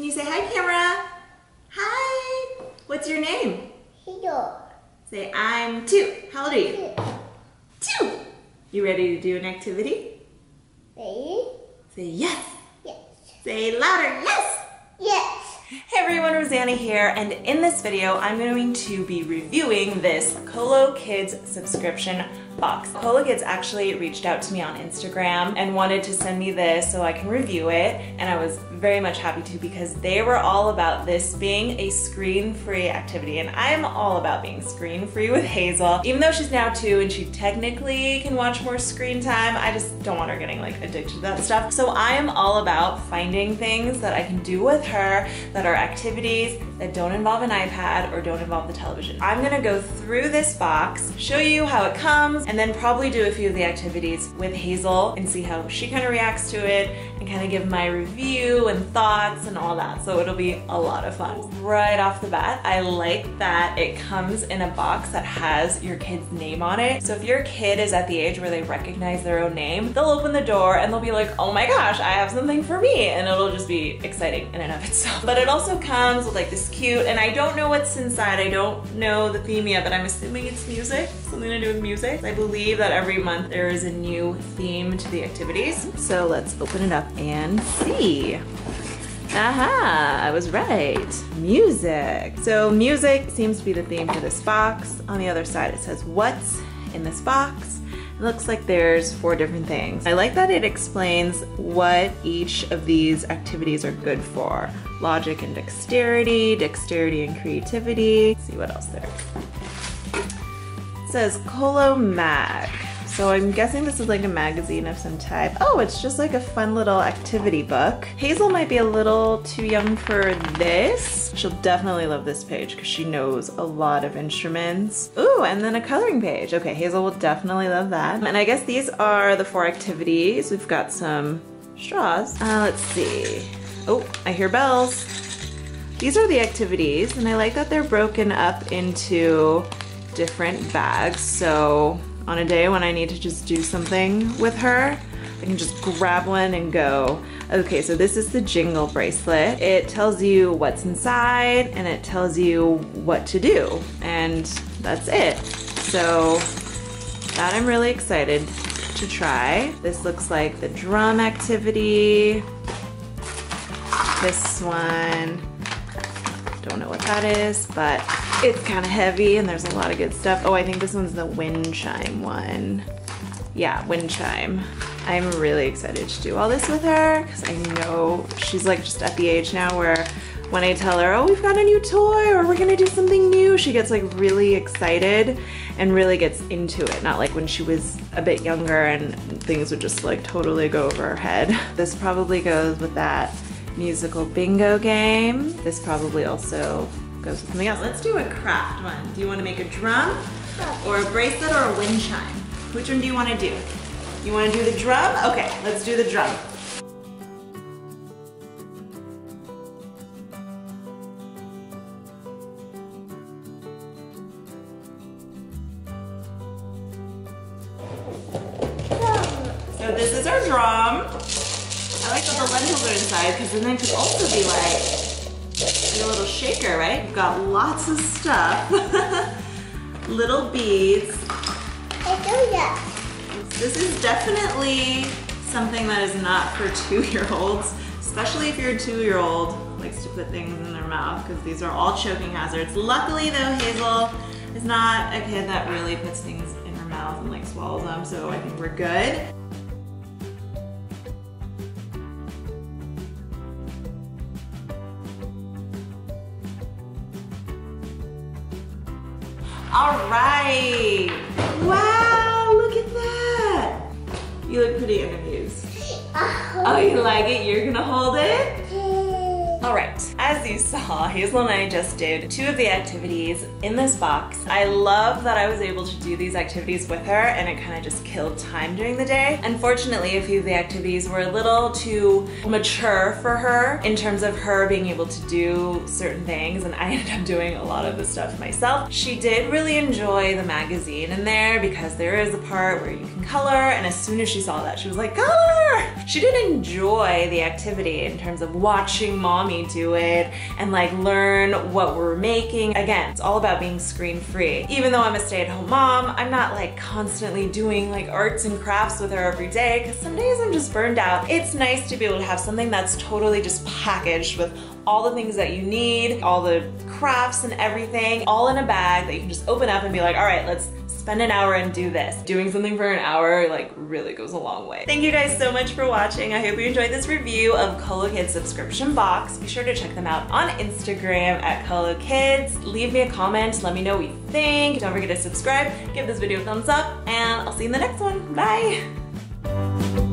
Can you say hi, camera? Hi. What's your name? Hero. Say, I'm two. How old are you? Ready? Two. You ready to do an activity? Ready? Say yes. Yes. Say louder, yes. Yes. Hey everyone, Rossana here, and in this video I'm going to be reviewing this Kolo Kidz subscription box. Kolo Kidz actually reached out to me on Instagram and wanted to send me this so I can review it, and I was very much happy to because they were all about this being a screen-free activity, and I am all about being screen-free with Hazel. Even though she's now two and she technically can watch more screen time, I just don't want her getting like addicted to that stuff. So I am all about finding things that I can do with her that are activities that don't involve an iPad or don't involve the television. I'm gonna go through this box, show you how it comes, and then probably do a few of the activities with Hazel and see how she kind of reacts to it and kind of give my review and thoughts and all that. So it'll be a lot of fun. Right off the bat, I like that it comes in a box that has your kid's name on it. So if your kid is at the age where they recognize their own name, they'll open the door and they'll be like, oh my gosh, I have something for me. And it'll just be exciting in and of itself. But it also comes with like this cute, and I don't know what's inside. I don't know the theme yet, but I'm assuming it's music, something to do with music. I believe that every month there is a new theme to the activities. So let's open it up and see. Aha, I was right. Music. So music seems to be the theme for this box. On the other side it says what's in this box. Looks like there's four different things. I like that it explains what each of these activities are good for. Logic and dexterity, dexterity and creativity. Let's see what else there. It says Kolo Mag. So I'm guessing this is like a magazine of some type. Oh, it's just like a fun little activity book. Hazel might be a little too young for this. She'll definitely love this page because she knows a lot of instruments. Ooh, and then a coloring page. Okay, Hazel will definitely love that. And I guess these are the four activities. We've got some straws. Uh, let's see. Oh, I hear bells. These are the activities, and I like that they're broken up into different bags. So on a day when I need to just do something with her, I can just grab one and go. Okay, so this is the jingle bracelet. It tells you what's inside and it tells you what to do. And that's it. So that I'm really excited to try. This looks like the drum activity. This one, don't know what that is, but it's kind of heavy and there's a lot of good stuff. Oh, I think this one's the wind chime one. Yeah, wind chime. I'm really excited to do all this with her because I know she's like just at the age now where when I tell her, oh, we've got a new toy or we're gonna do something new, she gets like really excited and really gets into it. Not like when she was a bit younger and things would just like totally go over her head. This probably goes with that musical bingo game. This probably also goes with something else. Let's do a craft one. Do you want to make a drum or a bracelet or a wind chime? Which one do you want to do? You want to do the drum? Okay, let's do the drum. So this is our drum. I like that the lentils are inside because then it could also be like a little shaker, right? You've got lots of stuff. little beads. I do that. This is definitely something that is not for two-year-olds, especially if your two-year-old likes to put things in their mouth because these are all choking hazards. Luckily though, Hazel is not a kid that really puts things in her mouth and like swallows them, so I think we're good. All right. Wow, look at that. You look pretty in amused. Oh. oh, you like it? You're gonna hold it? All right, as you saw, Hazel and I just did two of the activities in this box. I love that I was able to do these activities with her and it kind of just killed time during the day. Unfortunately, a few of the activities were a little too mature for her in terms of her being able to do certain things and I ended up doing a lot of the stuff myself. She did really enjoy the magazine in there because there is a part where you can color and as soon as she saw that she was like, color! She did enjoy the activity in terms of watching mommy do it and like learn what we're making. Again, it's all about being screen free. Even though I'm a stay at home mom, I'm not like constantly doing like arts and crafts with her every day because some days I'm just burned out. It's nice to be able to have something that's totally just packaged with all the things that you need, all the crafts and everything, all in a bag that you can just open up and be like, all right, let's spend an hour and do this. Doing something for an hour like really goes a long way. Thank you guys so much for watching. I hope you enjoyed this review of Kolo Kidz subscription box. Be sure to check them out on Instagram at Kolo Kidz. Leave me a comment, let me know what you think. Don't forget to subscribe, give this video a thumbs up, and I'll see you in the next one. Bye!